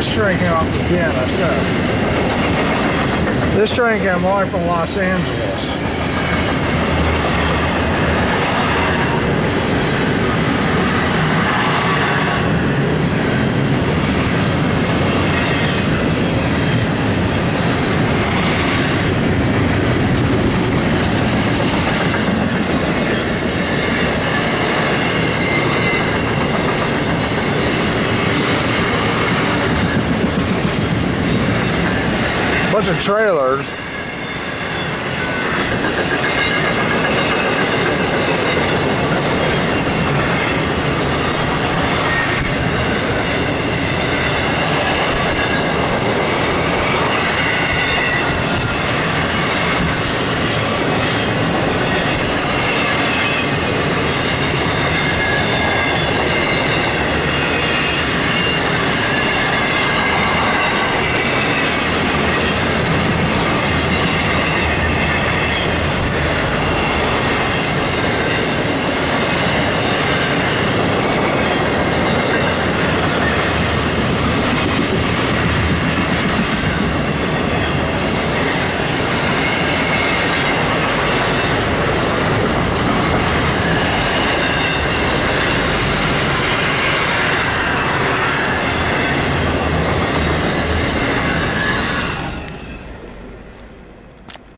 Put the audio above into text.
this train came off the. This train came all the way from Los Angeles. Bunch of trailers